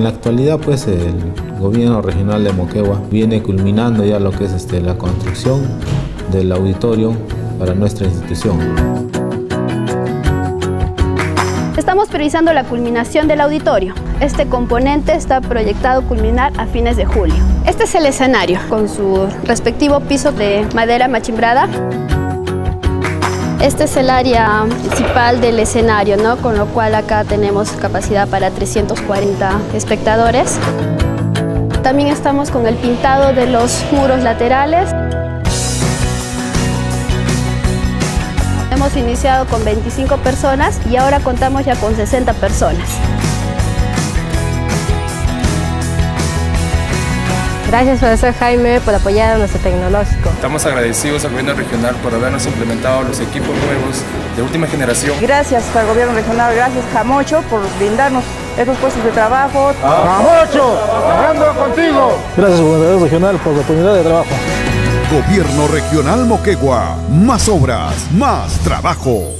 En la actualidad, pues el gobierno regional de Moquegua viene culminando ya lo que es este, la construcción del auditorio para nuestra institución. Estamos priorizando la culminación del auditorio. Este componente está proyectado culminar a fines de julio. Este es el escenario, con su respectivo piso de madera machimbrada. Este es el área principal del escenario, ¿no? con lo cual acá tenemos capacidad para 340 espectadores. También estamos con el pintado de los muros laterales. Hemos iniciado con 25 personas y ahora contamos ya con 60 personas. Gracias, profesor Jaime, por apoyar a nuestro tecnológico. Estamos agradecidos al gobierno regional por habernos implementado los equipos nuevos de última generación. Gracias al gobierno regional, gracias Jamocho por brindarnos estos puestos de trabajo. ¡Jamocho! ¡Trabajando contigo! Gracias, gobernador regional, por la oportunidad de trabajo. Gobierno Regional Moquegua. Más obras, más trabajo.